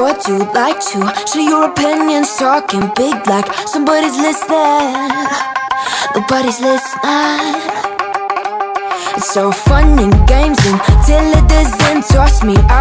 sure do like to share your opinions, talking big like somebody's listening. Nobody's listening. It's so fun and games until it doesn't toss me out.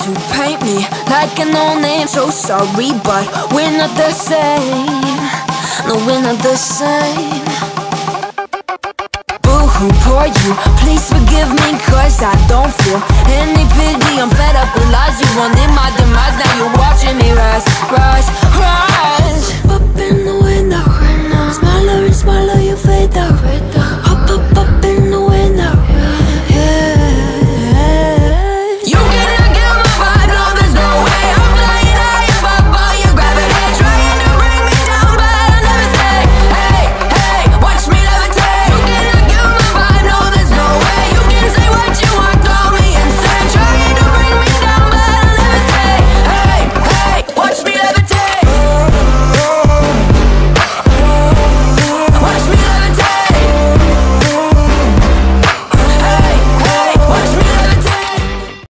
To paint me like an old name so sorry, but we're not the same. No, we're not the same. Boo-hoo, poor you, please forgive me, cause I don't feel any pity. I'm fed up with lies, you wanted